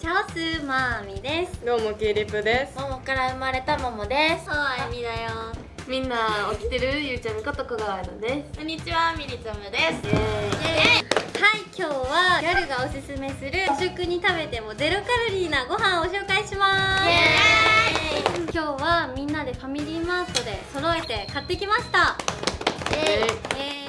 チャオスマーミです。どうもキーリップです。マモから生まれたマモです。はいみだよ。みんな起きてる？ゆうちゃみこと小川野です。こんにちはミリツムです。はい今日はギャルがおすすめするお食に食べてもゼロカロリーなご飯を紹介します。今日はみんなでファミリーマートで揃えて買ってきました。イエーイ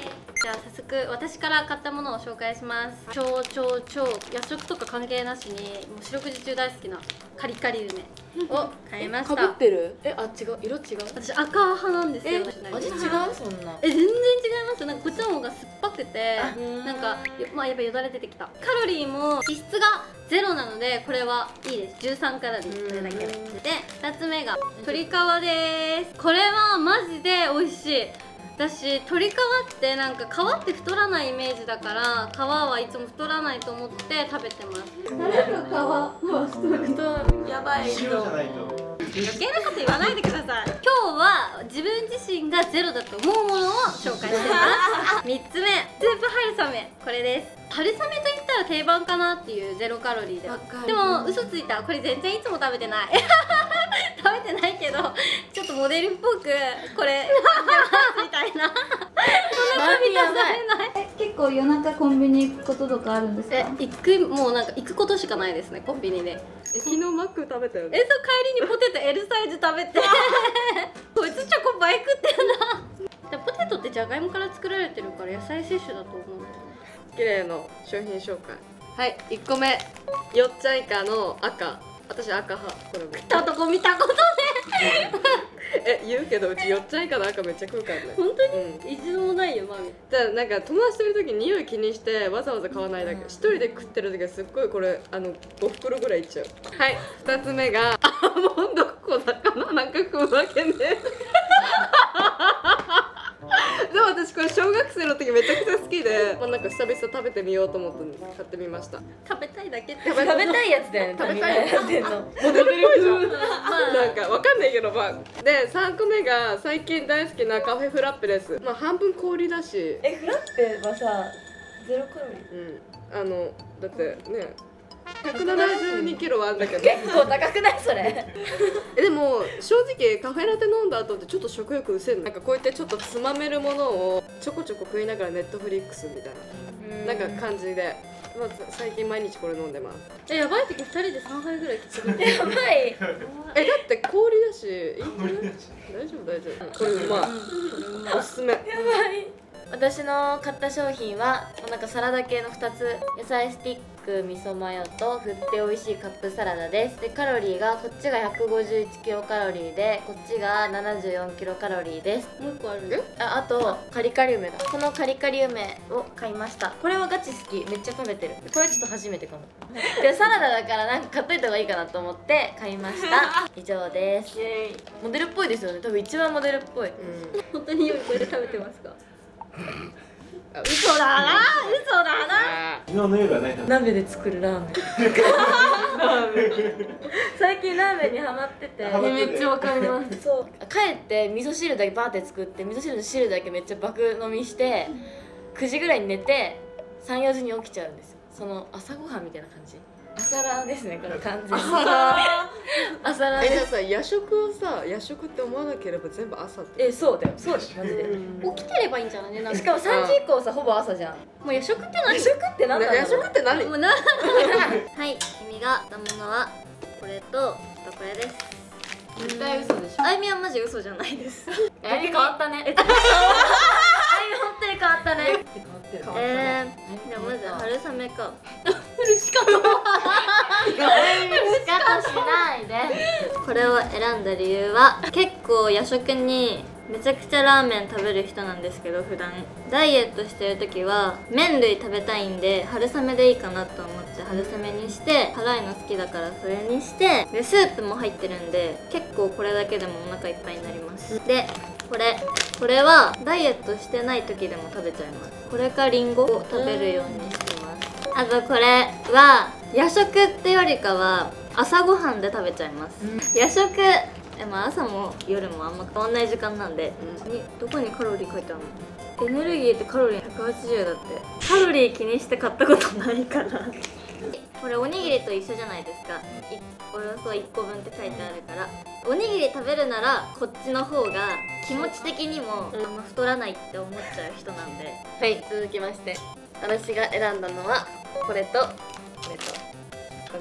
じゃあ早速私から買ったものを紹介します。超超超夜食とか関係なしにもう四六時中大好きなカリカリ梅を買いました。かぶってる？えあ違う。色違う。私赤派なんですよ。味違う？そんな。え全然違いますなんかこっちの方が酸っぱくてなんかよまあやっぱよだれ出てきた。カロリーも脂質がゼロなのでこれはいいです。13カロリーこれだけで。で2つ目が鶏皮です。これはマジで美味しい私鶏皮ってなんか皮って太らないイメージだから皮はいつも太らないと思って食べてます。誰の皮は太るやばい。塩じゃないと。余計なこと言わないでください。今日は自分自身がゼロだと思うものを紹介してます。3つ目。スープ春雨。これです。春雨と言ったら定番かなっていうゼロカロリーで。でも嘘ついた。これ全然いつも食べてない食べてないけどちょっとモデルっぽくこれみたいな。そんな髪出されない。結構夜中コンビニ行くこととかあるんですか？え行くもうなんか行くことしかないですねコンビニで。え昨日マック食べたよえねそう帰りにポテト L サイズ食べて。こいつチョコ倍食ってんな。でポテトってじゃがいもから作られてるから野菜摂取だと思う。んだよね綺麗の商品紹介。はい1個目。よっちゃん以下の赤私赤派これも食ったとこ見たことね。え言うけどうちよっちゃん以下の赤めっちゃ食うからね。本当うん。に一度もないよマミ。じゃあなんか友達といる時匂い気にしてわざわざ買わないだけ。一人で食ってる時はすっごいこれあの5袋ぐらいいっちゃう。はい。2つ目が。アーモンド粉だかな。なんか食うわけねでも私これ小学生の時めちゃくちゃ好きで、まあ、なんか久々食べてみようと思って買ってみました。食べたいだけって。食べたい。やつだよね。食べたいやつやってんのモデルっぽいじゃんなんかわかんないけどまあ。で3個目が最近大好きなカフェフラッペです。まあ半分氷だし。えフラッペはさゼロカロリー。うん。あのだってね172キロはあるんだけど。結構高くない？それ。えでも正直カフェラテ飲んだ後ってちょっと食欲失せるの。なんかこうやってちょっとつまめるものをちょこちょこ食いながらネットフリックスみたいな。なんか感じで、まあ、最近毎日これ飲んでます。えやばい時2人で3杯ぐらい食ってるやばい。えだって氷だしいい？大丈夫大丈夫。これうまいおすすめ私の買った商品はなんかサラダ系の2つ野菜スティック味噌マヨと振って美味しいカップサラダです。でカロリーがこっちが151キロカロリーでこっちが74キロカロリーです。もう一個ある？えああとカリカリ梅だ。このカリカリ梅を買いました。これはガチ好き。めっちゃ食べてる。これちょっと初めてかも。でサラダだからなんか買っといた方がいいかなと思って買いました。以上です。モデルっぽいですよね。多分一番モデルっぽい。うん。本当に良いこれで食べてますか？嘘だな。嘘だな。あ昨日の夜は何食べた鍋で作るラーメン。最近ラーメンにハマってて。めっちゃわかります。そう。帰って味噌汁だけバーって作って味噌汁の汁だけめっちゃ爆飲みして9時ぐらいに寝て34時に起きちゃうんですよ。その朝ごはんみたいな感じ。朝ラーですねこれ完全に 朝ラーえじゃあさ夜食をさ夜食って思わなければ全部朝ってえそうだよ。そうですマジで。起きてればいいんじゃない？ねなん。しかも3時以降さほぼ朝じゃん。もう夜食って何？夜食って何なの？夜食って何？もうな。はい君が買ったものはこれとこれです。絶対嘘でしょ。あゆみはマジ嘘じゃないです。え変わったね。あゆみ本当に変わったね。変わってる。えー、じゃあまず春雨か。仕方しない。でこれを選んだ理由は結構夜食にめちゃくちゃラーメン食べる人なんですけど普段。ダイエットしてる時は麺類食べたいんで春雨でいいかなと思って春雨にして辛いの好きだからそれにしてでスープも入ってるんで結構これだけでもお腹いっぱいになります。でこれ。これはダイエットしてない時でも食べちゃいます。これかりんごを食べるようにしてます。あとこれは夜食ってよりかは朝ごはんで食べちゃいます、夜食。えまあ朝も夜もあんま変わんない時間なんで、にどこにカロリー書いてあるの？エネルギーってカロリー180だって。カロリー気にして買ったことないから。これおにぎりと一緒じゃないですか。いおよそ1個分って書いてあるから。おにぎり食べるならこっちの方が気持ち的にもあんま太らないって思っちゃう人なんで。はい。続きまして私が選んだのはこれとこれと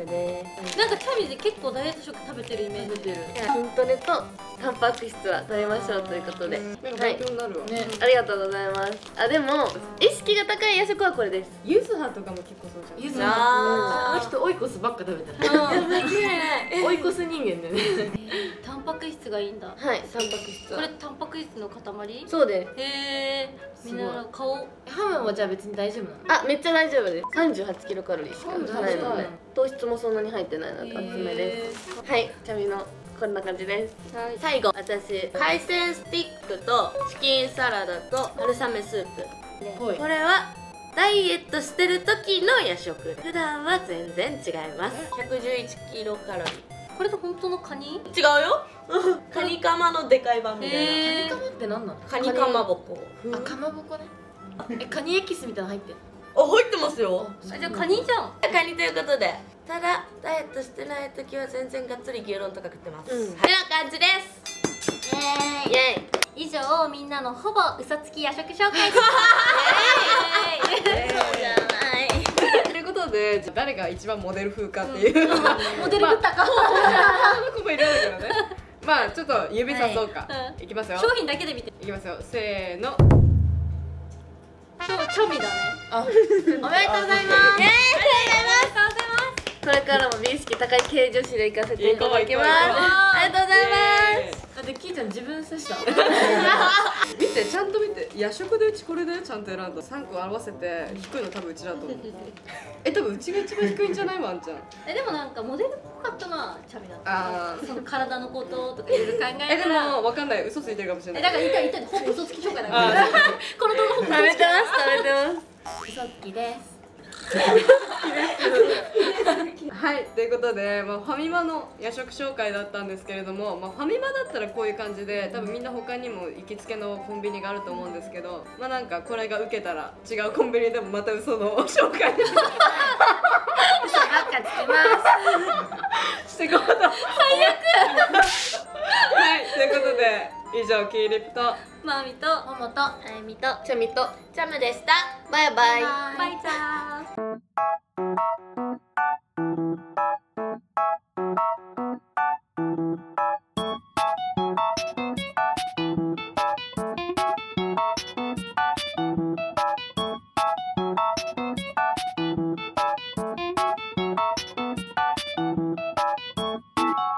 これですなんかキャビで結構ダイエット食食べてるイメージ。筋トレとタンパク質は取りましょうということで。なん。かはい。勉強になるわ、ありがとうございます。あでも意識が高い夜食はこれです。ゆずはとかも結構そうじゃん。ゆずああの人オイコスばっか食べてる。オイコス人間だよね ク質がいいんだ。はいタンパク質はこれタンパク質の塊？そうで。すへえみんな顔？ハムもじゃあ別に大丈夫なの？あめっちゃ大丈夫です。38キロカロリーしかないので。はい。糖質もそんなに入ってないのでおすすめです。はい。ちなみのこんな感じです、最後私海鮮スティックとチキンサラダと春雨スープ。はい。これはダイエットしてる時の夜食。普段は全然違います。111キロカロリこれと本当のカニ？違うよ。カニカマのでかい版みたいな。へえカマって何なの？カニかまぼこあかまぼこね。えカニエキスみたいなの入ってるあ入ってますよ。あじゃあカニじゃん。カニということで。ただダイエットしてない時は全然がっつり牛丼とか食ってます、うん。てな感じです。イエイ。以上みんなのほぼ嘘つき夜食紹介でとい うことでじゃあ誰が一番モデル風かっていう、モデルぶったか女の子もいるんだけどね。まあちょっと指さそうか、い、きますよ。商品だけで見て。いきますよ。せーの。超チョミだね。あ。おめでとうございます。これからも美意識高い系女子で行かせていただきます。ありがとうございますだってキーちゃん自分刺した。見てちゃんと見て。夜食でうちこれだよちゃんと選んだ。3個合わせて低いの多分うちだと思う。え多分うちが一番低いんじゃないワンちゃん。えでもなんかモデルっぽかったのはチャミだった。あー。その体のこととかいろいろ考ええでたらもわかんない。嘘ついてるかもしれない。えだから言った言ったほぼ嘘つき紹介だから。あこの動画ほぼ食べてます食べてます。嘘つきですはいということで、まあ、ファミマの夜食紹介だったんですけれども、まあ、ファミマだったらこういう感じで多分みんな他にも行きつけのコンビニがあると思うんですけどまあなんかこれが受けたら違うコンビニでもまた嘘の紹介嘘ばっかつきますしていこうと最悪はいということで以上キーリップと。マミとももとあゆみとちゃみと。チャムでした。バイバイ。バイチャー